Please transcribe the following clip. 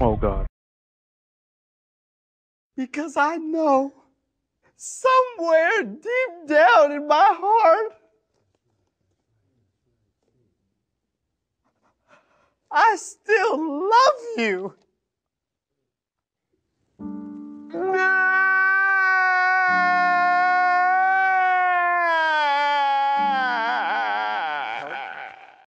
Oh, God. Because I know somewhere deep down in my heart, I still love you.